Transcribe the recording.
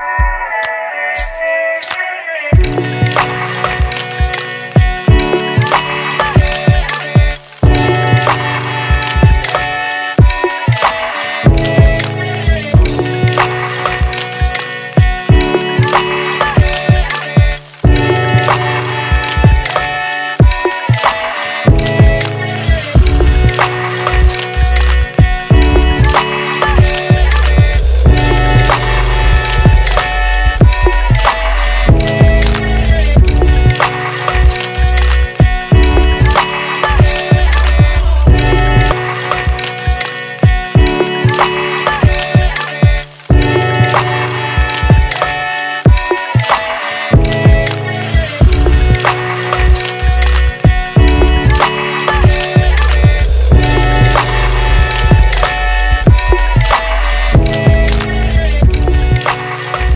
you